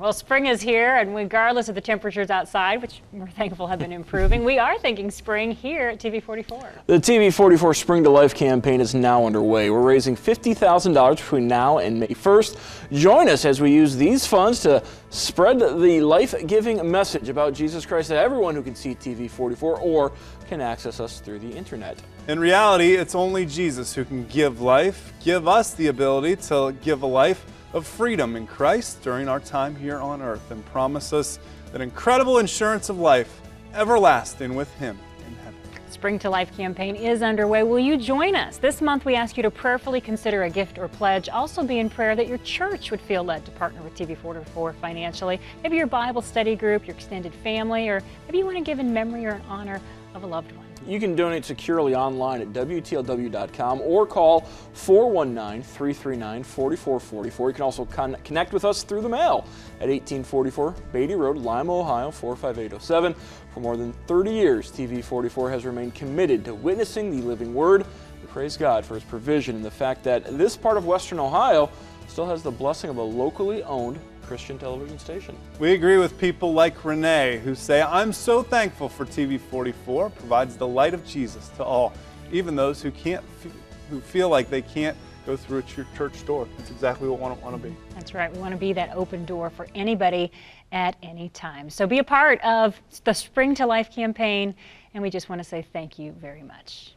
Well, spring is here, and regardless of the temperatures outside, which we're thankful have been improving, we are thinking spring here at TV44. The TV44 Spring to Life campaign is now underway. We're raising $50,000 between now and May 1st. Join us as we use these funds to spread the life-giving message about Jesus Christ to everyone who can see TV44 or can access us through the internet. In reality, it's only Jesus who can give life, give us the ability to give a life of freedom in Christ during our time here on earth and promise us that incredible insurance of life everlasting with Him in heaven. Spring to Life campaign is underway. Will you join us? This month we ask you to prayerfully consider a gift or pledge. Also be in prayer that your church would feel led to partner with TV44 financially. Maybe your Bible study group, your extended family, or maybe you want to give in memory or in honor of a loved one. You can donate securely online at WTLW.com or call 419-339-4444. You can also con connect with us through the mail at 1844 Beatty Road, Lima, Ohio 45807. For more than 30 years, TV44 has remained committed to witnessing the living word. We praise God for his provision and the fact that this part of Western Ohio still has the blessing of a locally owned Christian television station. We agree with people like Renee who say, I'm so thankful for TV44 provides the light of Jesus to all, even those who can't, who feel like they can't go through a church door. That's exactly what we want to be. That's right. We want to be that open door for anybody at any time. So be a part of the Spring to Life campaign, and we just want to say thank you very much.